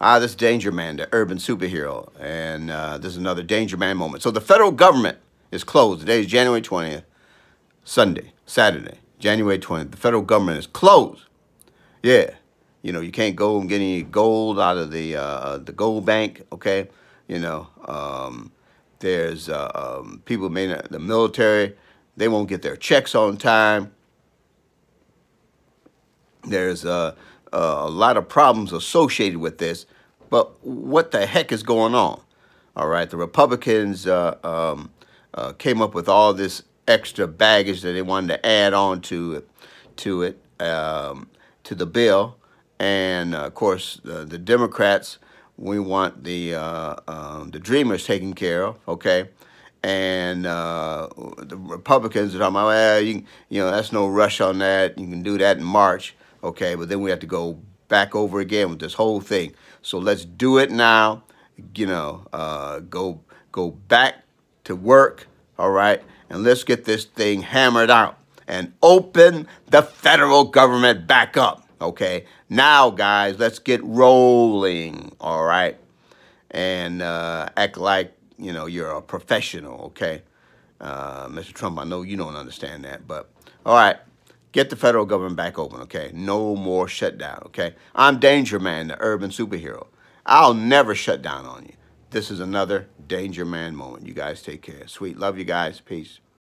Ah, this Danger Man, the urban superhero. And uh, this is another Danger Man moment. So the federal government is closed. Today is January 20th, Sunday, Saturday, January 20th. The federal government is closed. Yeah. You know, you can't go and get any gold out of the uh, the gold bank, okay? You know, um, there's uh, um, people, may not, the military, they won't get their checks on time. There's uh, uh, a lot of problems associated with this, but what the heck is going on? All right, the Republicans uh, um, uh, came up with all this extra baggage that they wanted to add on to it, to it, um, to the bill, and uh, of course the, Democrats. We want the uh, um, the Dreamers taken care of, okay? And uh, the Republicans are talking about, well, you, you know, that's no rush on that. You can do that in March okay? But then we have to go back over again with this whole thing. So let's do it now. You know, uh, go go back to work, all right? And let's get this thing hammered out and open the federal government back up, okay? Now, guys, let's get rolling, all right? And uh, act like, you know, you're a professional, okay? Uh, Mr. Trump, I know you don't understand that, but all right. Get the federal government back open, okay? No more shutdown, okay? I'm Danger Man, the urban superhero. I'll never shut down on you. This is another Danger Man moment. You guys take care. Sweet. Love you guys. Peace.